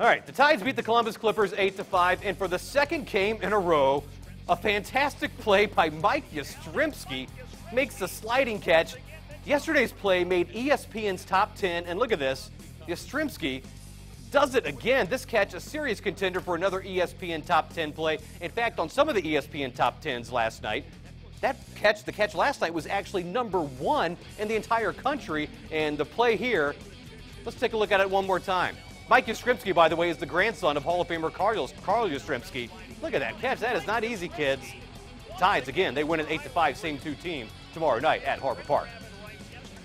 All right, the Tides beat the Columbus Clippers 8 to 5, and for the second game in a row, a fantastic play by Mike Yastrzemski makes the sliding catch. Yesterday's play made ESPN's top 10, and look at this. Yastrzemski does it again. This catch, a serious contender for another ESPN top 10 play. In fact, on some of the ESPN top 10s last night, that catch, the catch last night, was actually number one in the entire country. And the play here, let's take a look at it one more time. Mike Yastrzemski, by the way, is the grandson of Hall of Famer Carl, Carl Yastrzemski. Look at that catch. That is not easy, kids. Tides, again, they win at 8 to 5, same two teams tomorrow night at Harbor Park.